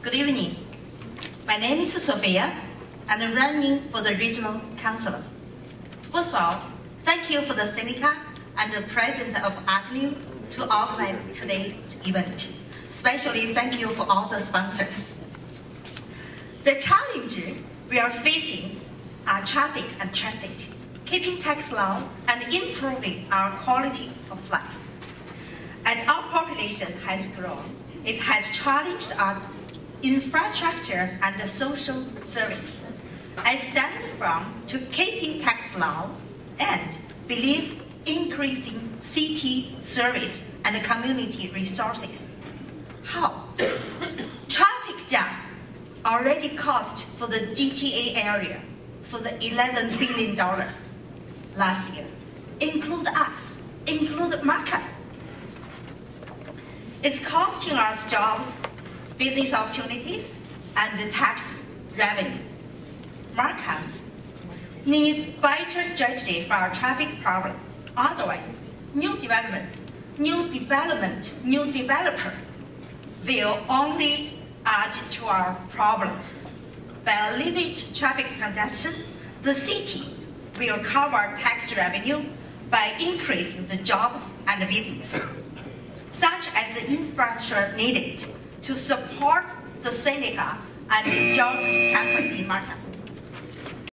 Good evening. My name is Sophia, and I'm running for the regional councillor. First of all, thank you for the Seneca and the president of AGNU to organize today's event. Especially thank you for all the sponsors. The challenge we are facing are traffic and transit, keeping tax law and improving our quality of life. As our population has grown, it has challenged our infrastructure and social service. I stand firm to keeping tax law and believe increasing city service and community resources. How? Traffic jam already cost for the GTA area for the 11 billion dollars last year. Include us, include Markham. It's costing us jobs, business opportunities, and tax revenue. Markham needs better strategy for our traffic problem. Otherwise, new development, new development, new developer will only add to our problems. By alleviating traffic congestion, the city will cover tax revenue by increasing the jobs and business, such as the infrastructure needed to support the Seneca and York campus in Markham.